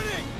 Reloading!